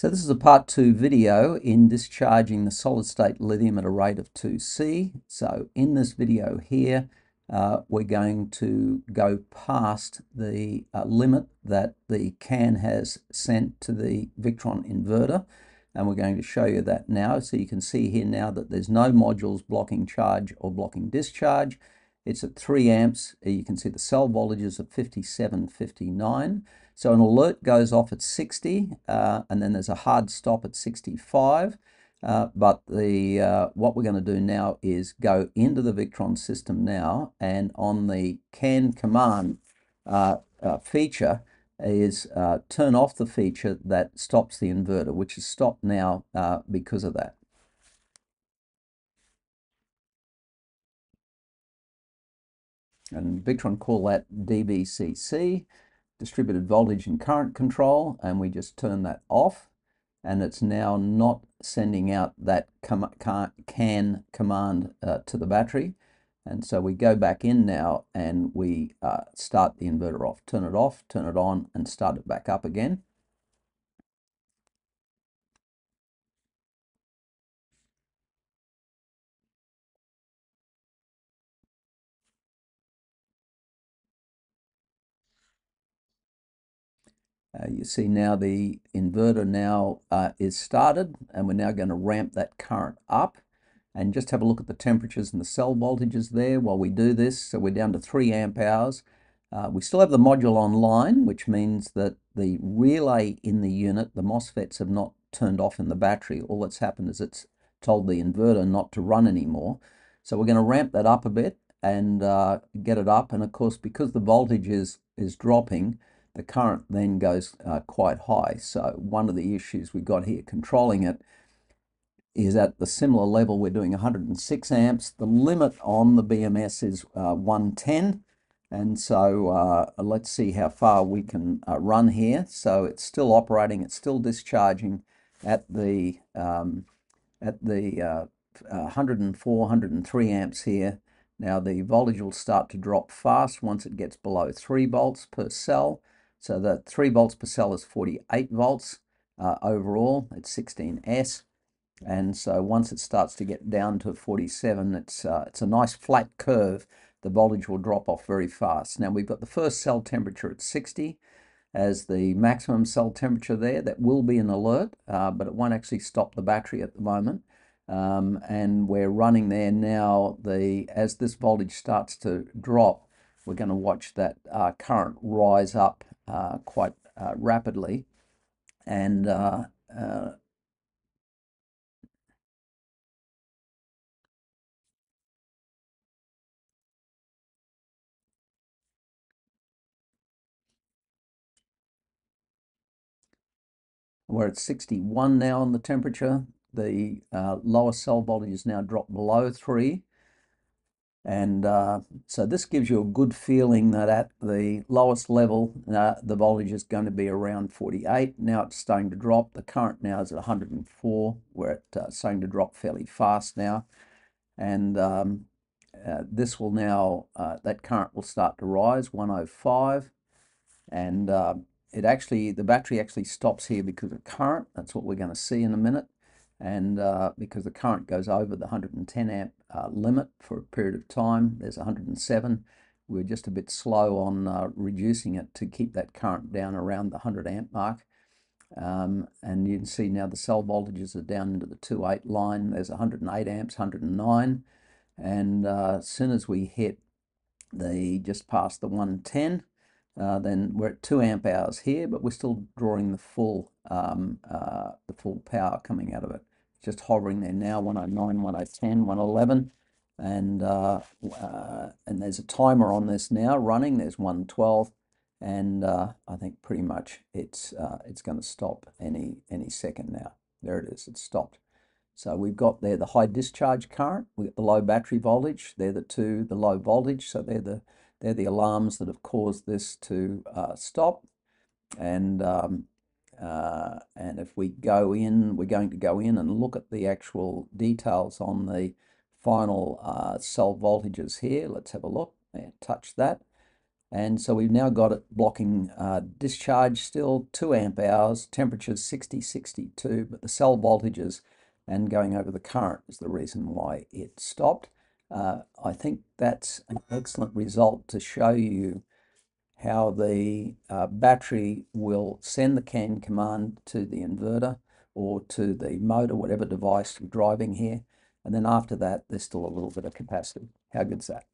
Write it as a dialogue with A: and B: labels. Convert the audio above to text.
A: So this is a part two video in discharging the solid state lithium at a rate of 2C. So in this video here, uh, we're going to go past the uh, limit that the CAN has sent to the Victron inverter. And we're going to show you that now. So you can see here now that there's no modules blocking charge or blocking discharge. It's at 3 amps. You can see the cell voltages at 57, 59. So an alert goes off at 60, uh, and then there's a hard stop at 65. Uh, but the uh, what we're going to do now is go into the Victron system now, and on the CAN command uh, uh, feature is uh, turn off the feature that stops the inverter, which is stopped now because of that. And Victron call that DVCC distributed voltage and current control and we just turn that off. And it's now not sending out that com can command uh, to the battery. And so we go back in now and we uh, start the inverter off. Turn it off turn it on and start it back up again Uh, you see now the inverter now uh, is started and we're now going to ramp that current up and just have a look at the temperatures and the cell voltages there while we do this. So we're down to 3 amp hours. Uh, we still have the module online, which means that the relay in the unit, the MOSFETs have not turned off in the battery. All that's happened is it's told the inverter not to run anymore. So we're going to ramp that up a bit and uh, get it up. And of course, because the voltage is, is dropping, the current then goes uh, quite high. So one of the issues we've got here controlling it is at the similar level, we're doing 106 amps. The limit on the BMS is uh, 110. And so uh, let's see how far we can uh, run here. So it's still operating, it's still discharging at the, um, at the uh, 104, 103 amps here. Now the voltage will start to drop fast once it gets below 3 volts per cell. So the 3 volts per cell is 48 volts uh, overall. It's 16S. And so once it starts to get down to 47, it's, uh, it's a nice flat curve. The voltage will drop off very fast. Now we've got the first cell temperature at 60 as the maximum cell temperature there. That will be an alert, uh, but it won't actually stop the battery at the moment. Um, and we're running there now. The As this voltage starts to drop, we're going to watch that uh, current rise up quite uh, rapidly. And uh, uh, we're at 61 now on the temperature. The uh, lower cell voltage is now dropped below 3. And uh, so this gives you a good feeling that at the lowest level, uh, the voltage is going to be around 48. Now it's starting to drop. The current now is at 104, where it's uh, starting to drop fairly fast now. And um, uh, this will now, uh, that current will start to rise, 105. And uh, it actually, the battery actually stops here because of current. That's what we're going to see in a minute and uh, because the current goes over the 110 amp uh, limit for a period of time, there's 107. We're just a bit slow on uh, reducing it to keep that current down around the 100 amp mark. Um, and you can see now the cell voltages are down into the 2.8 line. There's 108 amps, 109. And uh, as soon as we hit the just past the 110, uh, then we're at 2 amp hours here, but we're still drawing the full um, uh, the full power coming out of it just hovering there now 109 110 111 and uh, uh, and there's a timer on this now running. There's 112 and uh, I think pretty much it's uh, it's going to stop any any second now. There it is. It's stopped. So we've got there the high discharge current. We've got the low battery voltage. They're the two the low voltage. So they're the they're the alarms that have caused this to uh, stop. And um, uh, and if we go in, we're going to go in and look at the actual details on the final uh, cell voltages here. Let's have a look. Touch that. And so we've now got it blocking uh, discharge still, 2 amp hours, temperatures 60, 62, but the cell voltages and going over the current is the reason why it stopped. Uh, I think that's an excellent result to show you how the uh, battery will send the CAN command to the inverter or to the motor, whatever device you're driving here. And then after that, there's still a little bit of capacity. How good's that?